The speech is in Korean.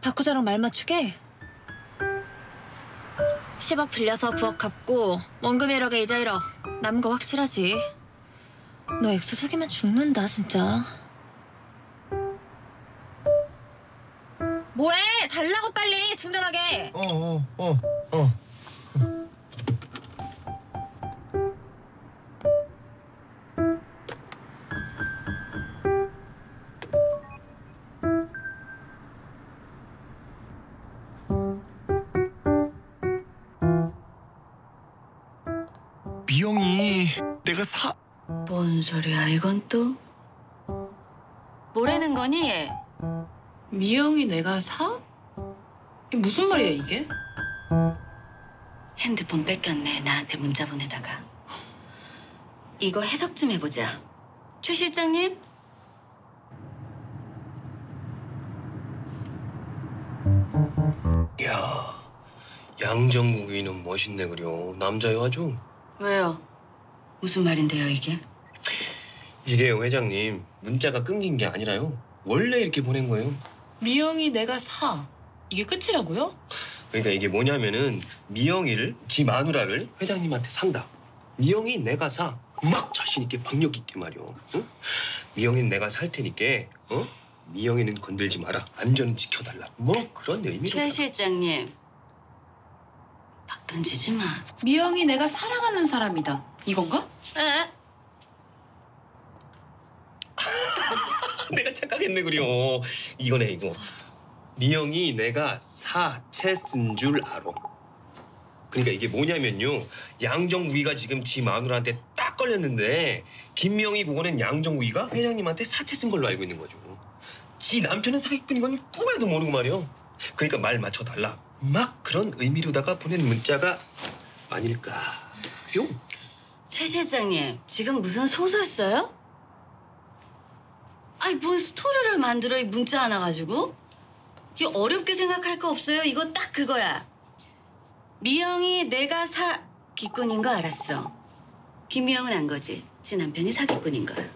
박후자랑 말 맞추게? 10억 빌려서 9억 갚고 원금 1억에 이자 1억 남은 거 확실하지 너 엑소 속이면 죽는다 진짜 뭐해 달라고 빨리 충전하게 어, 어, 어, 어. 미영이 내가 사 뭔 소리야 이건 또? 뭐라는 거니 얘? 미영이 내가 사? 이게 무슨 말이야 이게? 핸드폰 뺏겼네 나한테 문자 보내다가 이거 해석 좀 해보자 최 실장님 야 양정국이는 멋있네 그려 남자요 아주 왜요? 무슨 말인데요 이게? 이게요 회장님. 문자가 끊긴 게 아니라요. 원래 이렇게 보낸 거예요. 미영이 내가 사. 이게 끝이라고요? 그러니까 이게 뭐냐면은 미영이를 지 마누라를 회장님한테 산다. 미영이 내가 사. 막 자신 있게 박력 있게 말이요. 응? 미영이는 내가 살 테니까 어? 미영이는 건들지 마라. 안전은 지켜달라. 뭐 그런 의미로. 최 실장님 막 던지지 마. 미영이 내가 사랑하는 사람이다. 이건가? 에? 내가 착각했네 그려 이거네 이거. 미영이 내가 사채 쓴 줄 알아. 그러니까 이게 뭐냐면요. 양정우이가 지금 지 마누라한테 딱 걸렸는데 김미영이 그거는 양정우이가 회장님한테 사채 쓴 걸로 알고 있는 거죠. 지 남편은 사기꾼인 건 꿈에도 모르고 말이요. 그러니까 말 맞춰달라 막 그런 의미로다가 보낸 문자가 아닐까요? 최 실장님 지금 무슨 소설 써요? 아니 뭔 스토리를 만들어 이 문자 하나 가지고? 이거 어렵게 생각할 거 없어요 이거 딱 그거야 미영이 내가 사기꾼인 거 알았어 김미영은 안 거지 지 남편이 사기꾼인 걸